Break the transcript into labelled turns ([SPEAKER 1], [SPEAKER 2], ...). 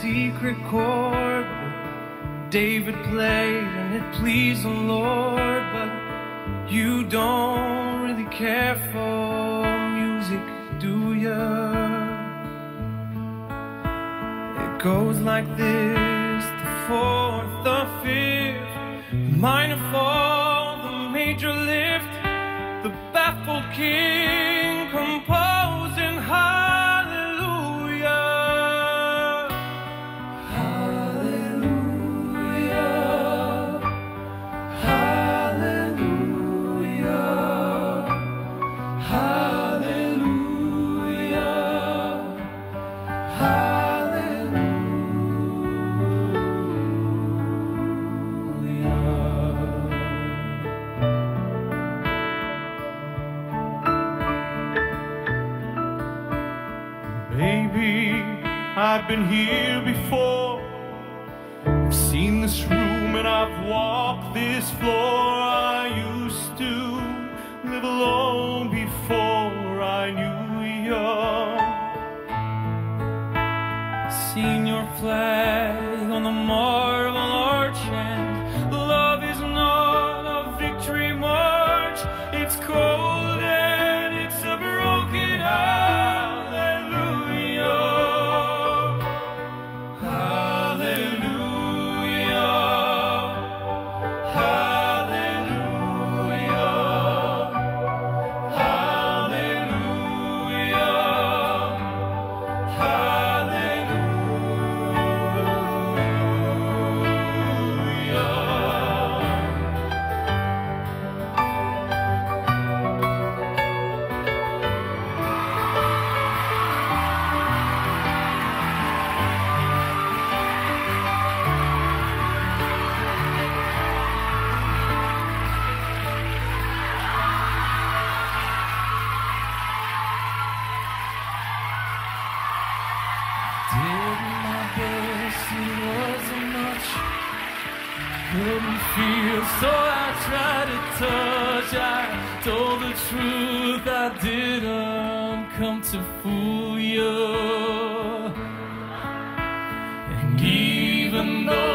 [SPEAKER 1] secret chord David played and it pleased the Lord, but you don't really care for music, do ya? It goes like this the fourth, the fifth, the minor fall, the major lift, the baffled king
[SPEAKER 2] I've been here before. I've seen this room and I've walked this floor. I used to live alone before I knew you.
[SPEAKER 1] Seen your flag on the marble couldn't feel, so I tried to touch. I told the truth, I didn't come to fool you. And even though